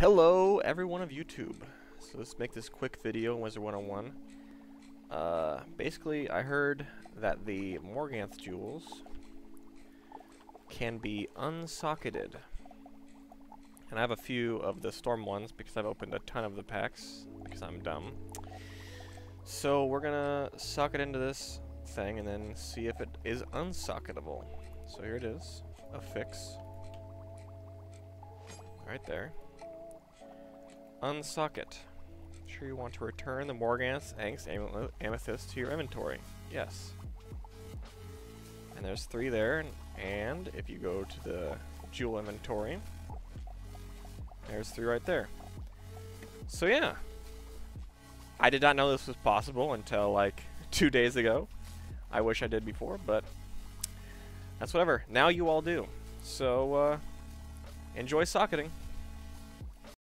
Hello, everyone of YouTube. So let's make this quick video, Wizard 101. Uh, basically, I heard that the Morganthe jewels can be unsocketed. And I have a few of the Storm ones because I've opened a ton of the packs because I'm dumb. So we're gonna socket into this thing and then see if it is unsocketable. So here it is, a fix. Right there. Unsocket. Sure you want to return the Morganthe Angst Am Amethyst to your inventory. Yes. And there's three there, and if you go to the jewel inventory, there's three right there. So yeah. I did not know this was possible until like two days ago. I wish I did before, but that's whatever. Now you all do. So, uh, enjoy socketing.